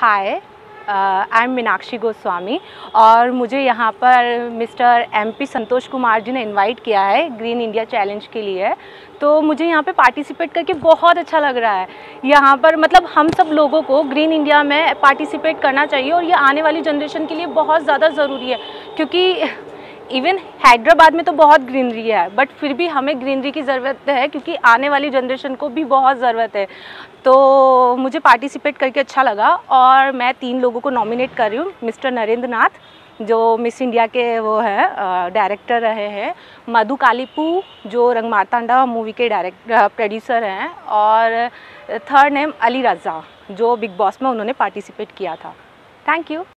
Hi I am Meenakshi Goswami और मुझे यहाँ पर mister M P Santosh Kumar ji ने इनवाइट किया है ग्रीन इंडिया चैलेंज के लिए। तो मुझे यहाँ पे पार्टिसिपेट करके बहुत अच्छा लग रहा है। यहाँ पर मतलब हम सब लोगों को ग्रीन इंडिया में पार्टिसिपेट करना चाहिए और ये आने वाली जनरेशन के लिए बहुत ज़्यादा ज़रूरी है। क्योंकि इवन हैदराबाद में तो बहुत ग्रीनरी है बट फिर भी हमें ग्रीनरी की ज़रूरत है क्योंकि आने वाली जनरेशन को भी बहुत ज़रूरत है। तो मुझे पार्टिसिपेट करके अच्छा लगा और मैं तीन लोगों को नॉमिनेट कर रही हूँ, मिस्टर नरेंद्र नाथ जो मिस इंडिया के वो है डायरेक्टर रहे हैं, मधु कालीपू, जो रंगमारतांडा मूवी के डायरेक्ट प्रोड्यूसर हैं, और थर्ड नेम अली रज़ा, जो बिग बॉस में उन्होंने पार्टिसिपेट किया था। Thank you